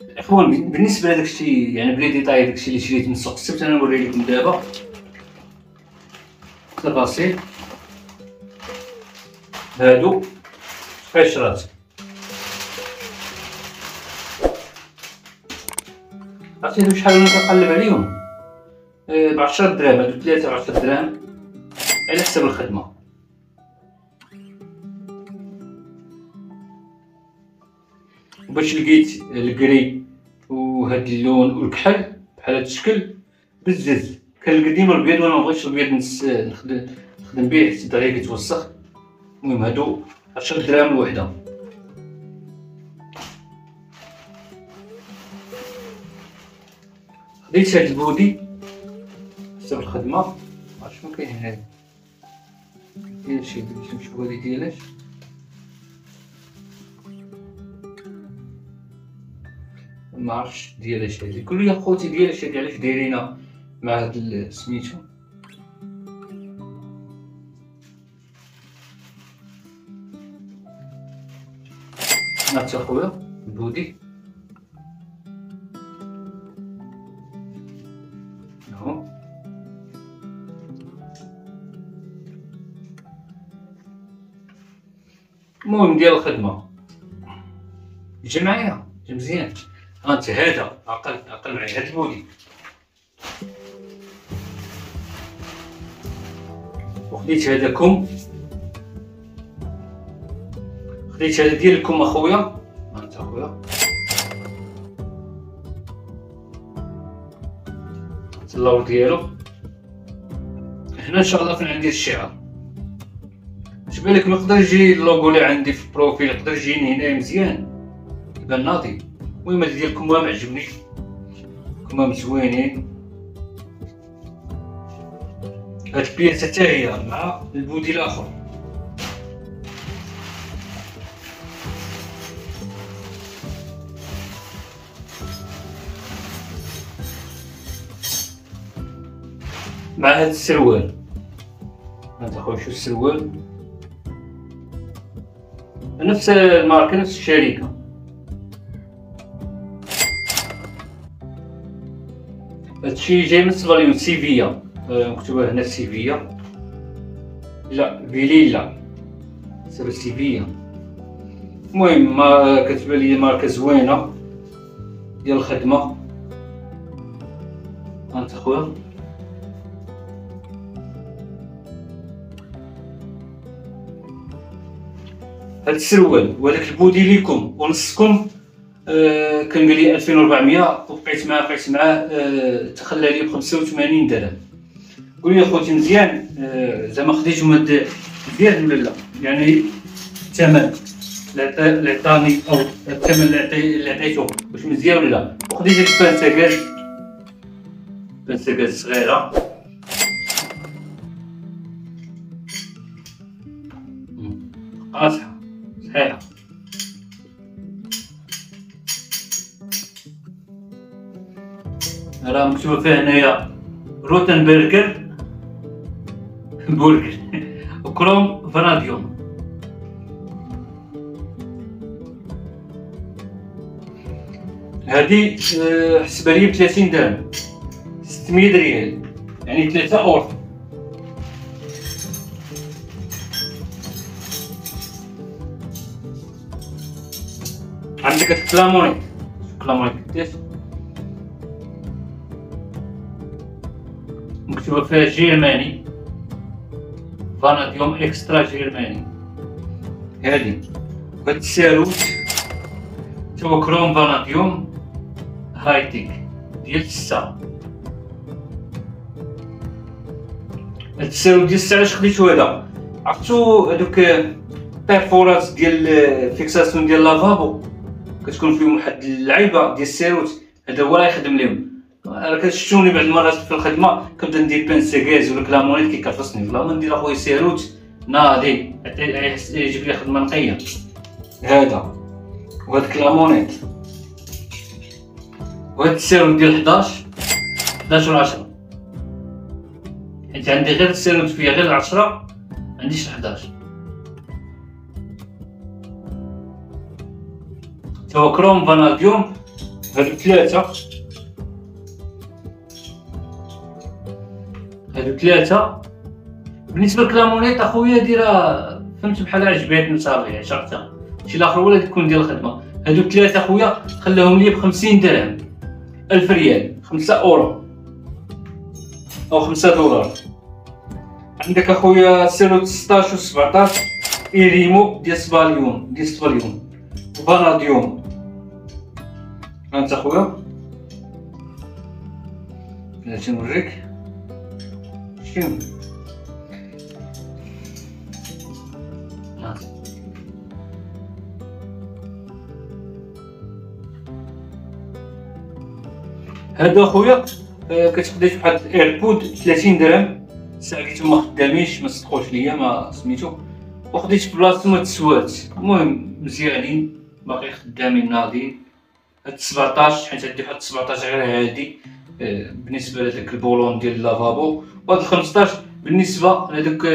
الاخوان بالنسبة لهذاك الشيء يعني بلي ديتاي داك الشيء اللي شريت من السوق السبت أنا نوري لكم دابا. تفاصيل. هادو قشرات. عرفتي هادو شحال أنا كنقلب عليهم؟ ب 10 دراهم هادو ثلاثة ب 10 دراهم على حسب الخدمة. باش لقيت الكري وهاد اللون والكحل بحال هاد الشكل بزز. كان القديم الابيض وأنا مبغيتش الابيض نخدم نخدم به حيت دغيا كيتوسخ المهم هادو 10 دراهم الوحدة. خديت هاد البودي حسب الخدمة. عرفت شنو كاين هنايا. كاين شي هادي. ديالاش ما عرفتش ديالاش هادي قولوا لي خوتي ديالاش هادي علاش دايرينها مع هاد سميتو هات اخويا البودي اهو المهم ديال معايا جي مزيان هانت هذا عقل عقل معايا هاد ال body وخديت هذا كم خديت هذا ديالكم أخويا. أنت أخويا؟ لور ديالو. هنا إن شاء الله فين عندي الشعر. اش بان لك يقدر يجي le logo اللي عندي في ال profil يقدر يجيني هنا مزيان. يبان ناضي. المهم هذا ديالكم ما عجبني كمام زوينين هاد ال pièce حتى هي مع ال body الآخر. مع هاد السروال. هذا خويا شو السروال؟ نفس الماركة نفس الشركة. هادشي جاي من سفاليون سيفيا مكتوبة هنا سيفيا لا فيليلا سبب سيفيا المهم ما كتبان لي ماركة زوينة ديال الخدمة هانت اخويا هاد السروال وهداك البودي ليكم ونصكم آه كان قال لي 2400 وبقيت معاه بقيت معاه آه تخلى لي ب 85 درهم. قول لي أخوتي مزيان آه زعما خديتو هاد مزيان ولا لا يعني الثمن اللي عطاني أو الثمن اللي عطيتو واش مزيان ولا لا؟ وخديت هاد البانساكاز بانساكاز صغيرة. قاصحه راه مكتوبه فيها هنايا روتنبرجر. برجر. و chrome vanadium هادي آه، حسبها لي ب 30 درهم. 600 ريال يعني 3 اورو عندك الكلامونيط الكلامونيط قداش فيها Germany vanadium extra Germany هادي وهاد الساروت تو chrome vanadium high-tech ديال ستة هاد الساروت ديال ستة علاش خديتو هذا عرفتو هادوك perforat ديال fixation ديال lavabo كتكون فيهم واحد اللعيبه ديال الساروت هذا هو راه يخدم لهم راه كتشوفوني بعض المرات في الخدمة كنبدا ندير pince à gaz ولا كلامونيط كيكرفصني والله ندير أخويا ساروت ناضي يجيب لي خدمة نقية. هذا وهاد كلامونيط. وهاد الساروت ديال 11 11 و 10 حيت عندي غير الساروت فيها غير 10 عنديش 11 تو chrome vanadium هادو ثلاثة هادو ثلاثة بالنسبة لكلامونيط أخويا ديرها فهمت بحال عجباتني صافي عشقتها شي الآخر ولا تكون ديال الخدمة. هادو ثلاثة أخويا خلاهم لي بخمسين درهم. ألف ريال. خمسة أورو. أو خمسة دولار. عندك أخويا ساروت 16 و 17 إيريمو ديال سباليون. ديال سباليون. فاناديوم. هانت أخويا؟ بلاتي نوريك شنو؟ هذا اخويا آه، كتقدر بحال ايربود 30 درهم. ساعتي ما خدامينش ما صدقوش ليا ما سميتو. وخديت بلاصتو ما تسوات. المهم مزيانين باقي خدامين ناضيين. هاد 17 حيت عندي واحد 17 غير هادي. بالنسبة لهداك ال boulon ديال ال lavabo وهاد 15 بالنسبة لهدوك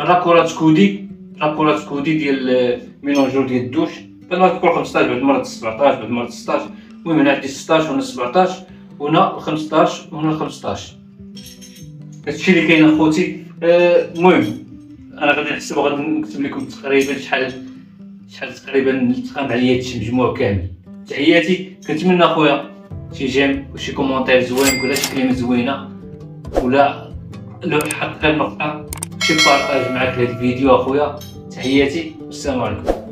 ال raccord ات coudés raccord ات coudés ديال mélangeur ديال الدوش. بعد ما تكون 15 بعد مرة 17 بعد مرة 16 المهم هنا عندي 16 وهنا 17 وهنا 15 وهنا 15 هادشي اللي كاين أخوتي. آه، المهم أنا غادي نحسب غادي نكتب لكم تقريبا شحال شحال تقريبا تقام عليا هادشي المجموع كامل. تحياتي. كنتمنى اخويا شي j'aime وشي commentaire زوين ولا شي كلمة زوينة ولا لو غير نقطه شي partage معاك لهاد الفيديو أخويا. تحياتي والسلام عليكم.